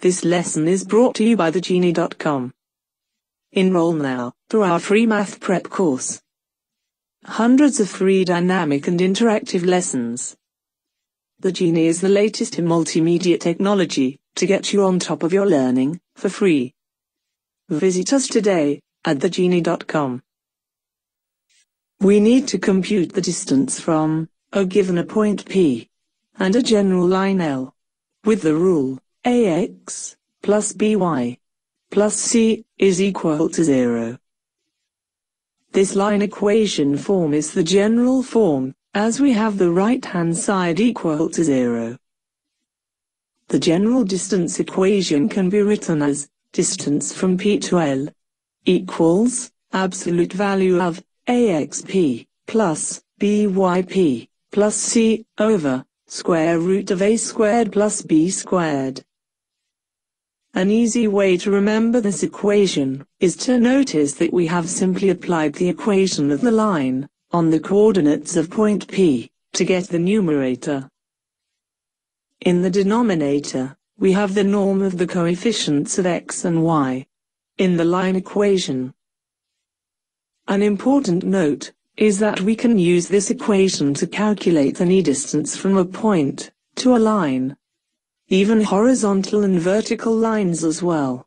This lesson is brought to you by ZeGenie.com. Enroll now through our free math prep course. Hundreds of free dynamic and interactive lessons. ZeGenie is the latest in multimedia technology to get you on top of your learning for free. Visit us today at ZeGenie.com. We need to compute the distance from a given a point P and a general line L with the rule ax plus by plus c is equal to 0. This line equation form is the general form, as we have the right-hand side equal to 0. The general distance equation can be written as distance from P to L equals absolute value of axp plus byp plus c over square root of a squared plus b squared. An easy way to remember this equation is to notice that we have simply applied the equation of the line on the coordinates of point P to get the numerator. In the denominator, we have the norm of the coefficients of x and y in the line equation. An important note is that we can use this equation to calculate any distance from a point to a line even horizontal and vertical lines as well.